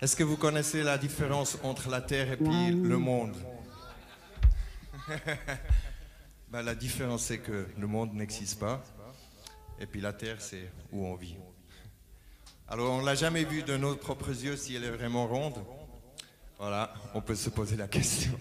Est-ce que vous connaissez la différence entre la Terre et puis le monde? Ben, La différence, c'est que le monde n'existe pas. Et puis la Terre, c'est où on vit. Alors, on ne l'a jamais vu de nos propres yeux si elle est vraiment ronde? Voilà, on peut se poser la question.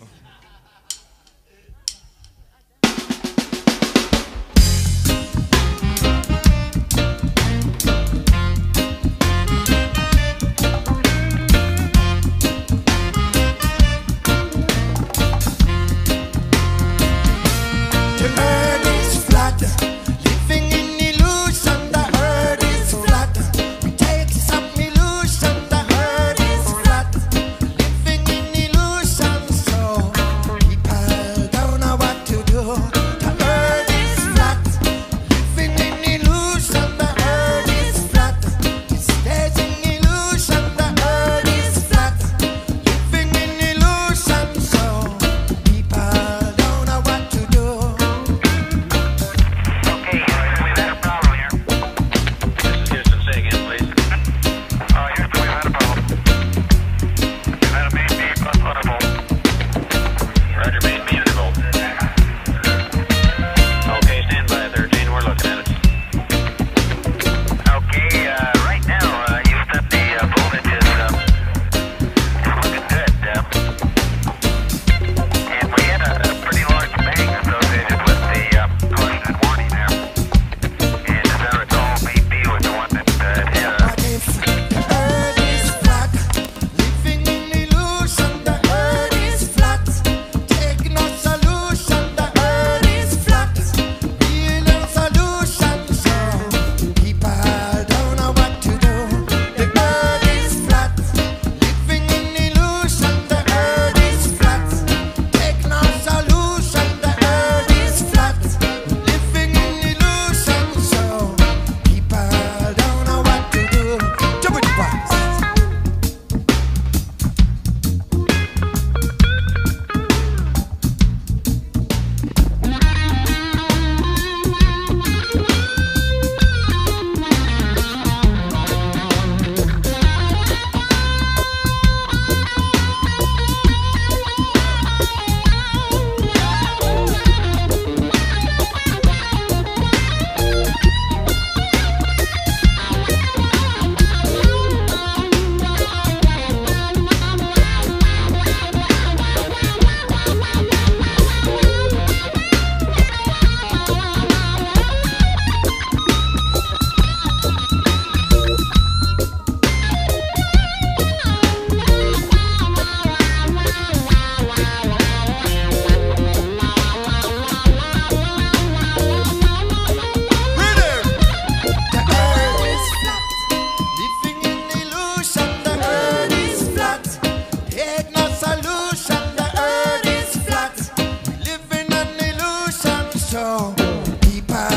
people